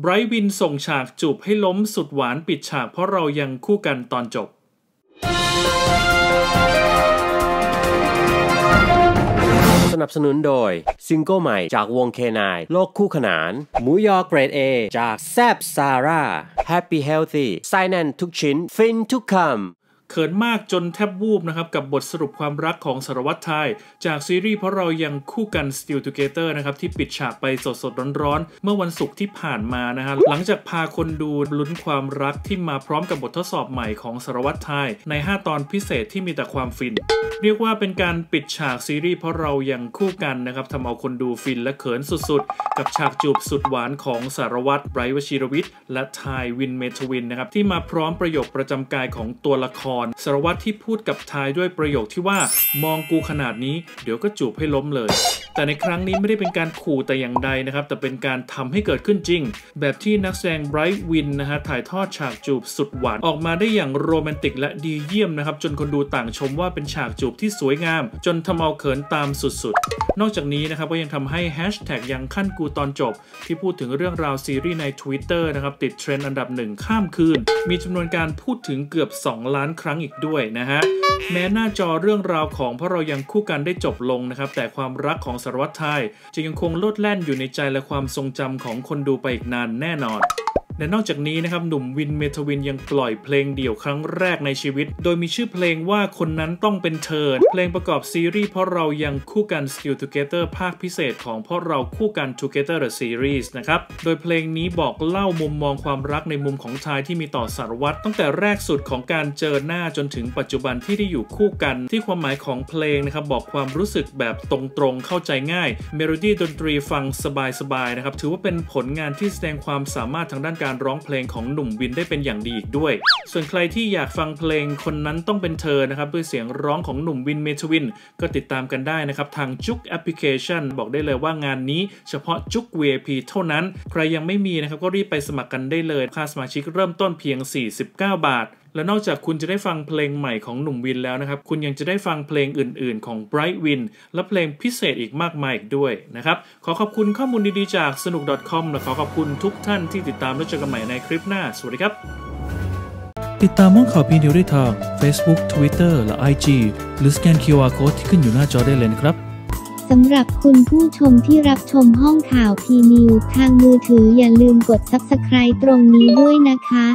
ไบร์ทวินส่งฉากจูบให้ล้มสุดหวานปิดฉากเพราะเรายังคู่กันตอนจบ สนับสนุนโดย ซิงเกิลใหม่จากวงเคนายโลกคู่ขนาน หมูยอเกรด A จากแซบซาร่าแฮปปี้เฮล t ี y ไซแนนทุกชิ้น ฟินทุกคำ เขินมากจนแทบวูบนะครับกับบทสรุปความรักของสารวัตรไทน์ จากซีรีส์เพราะเรายังคู่กัน Still 2gether นะครับที่ปิดฉากไปสดสดร้อนๆ เมื่อวันศุกร์ที่ผ่านมานะฮะหลังจากพาคนดูลุ้นความรักที่มาพร้อมกับบททดสอบใหม่ของสารวัตรไทย ใน 5 ตอนพิเศษที่มีแต่ความฟิน เรียกว่าเป็นการปิดฉากซีรีส์เพราะเรายังคู่กันนะครับทำเอาคนดูฟินและเขินสุดๆ กับฉากจูบสุดหวานของสารวัตรไบรท์วชิรวิทย์และทายวินเมทวินนะครับที่มาพร้อมประโยคประจำกายของตัวละคร สารวัตรที่พูดกับทายด้วยประโยคที่ว่ามองกูขนาดนี้ เดี๋ยวก็จูบให้ล้มเลย แต่ในครั้งนี้ไม่ได้เป็นการขู่แต่อย่างใดนะครับแต่เป็นการทำให้เกิดขึ้นจริง แบบที่นักแสดงไบรท์วินนะฮะถ่ายทอดฉากจูบสุดหวานออกมาได้อย่างโรแมนติกและดีเยี่ยมนะครับจนคนดูต่างชมว่าเป็นฉากจูบที่สวยงาม จนทำเอาเขินตามสุดๆ นอกจากนี้นะครับก็ยังทำให้แฮชแท็กยังขั้นกูตอนจบ ที่พูดถึงเรื่องราวซีรีส์ใน Twitter นะครับติดเทรนด์อันดับหนึ่งข้ามคืน มีจำนวนการพูดถึงเกือบ 2 ล้านครั้งอีกด้วยนะฮะแม้หน้าจอเรื่องราวของเพราะเรายังคู่กันได้จบลงนะครับแต่ความรักของสารวัตรไทยจะยังคงโลดแล่นอยู่ในใจและความทรงจำของคนดูไปอีกนานแน่นอน และนอกจากนี้นะครับหนุ่มวินเมทวินยังปล่อยเพลงเดี่ยวครั้งแรกในชีวิต โดยมีชื่อเพลงว่าคนนั้นต้องเป็นเธอ เพลงประกอบซีรีส์เพราะเรายังคู่กัน Still Together ภาคพิเศษของเพราะเราคู่กัน Together the Series นะครับ โดยเพลงนี้บอกเล่ามุมมองความรักในมุมของชายที่มีต่อสารวัตรตั้งแต่แรกสุดของการเจอหน้าจนถึงปัจจุบันที่ได้อยู่คู่กัน ที่ความหมายของเพลงนะครับบอกความรู้สึกแบบตรงๆเข้าใจง่ายเมโลดี้ดนตรีฟังสบายๆนะครับถือว่าเป็นผลงานที่แสดงความสามารถทางด้านการร้องเพลงของหนุ่มวินได้เป็นอย่างดีอีกด้วย ส่วนใครที่อยากฟังเพลงคนนั้นต้องเป็นเธอนะครับด้วยเสียงร้องของหนุ่มวินเมธวิน ก็ติดตามกันได้นะครับทาง JOOX แอปพลิเคชัน บอกได้เลยว่างานนี้เฉพาะ JOOX VIP เท่านั้น ใครยังไม่มีนะครับก็รีบไปสมัครกันได้เลย ค่าสมาชิกเริ่มต้นเพียง 49 บาท และนอกจากคุณจะได้ฟังเพลงใหม่ของหนุ่มวินแล้วนะครับ คุณยังจะได้ฟังเพลงอื่นๆ ของ Bright Win และเพลงพิเศษอีกมากมายอีกด้วยนะครับ ขอขอบคุณข้อมูลดีๆ จากสนุก .com และขอขอบคุณทุกท่านที่ติดตามและเจอกันใหม่ในคลิปหน้า สวัสดีครับ ติดตามห้องข่าวพีนิวได้ทาง Facebook Twitter และ IG หรือสแกน QR Code ที่ขึ้นอยู่หน้าจอได้เลยนะครับสำหรับคุณผู้ชมที่รับชมห้องข่าวพีนิวทางมือถืออย่าลืมกด Subscribe ตรงนี้ด้วยนะคะ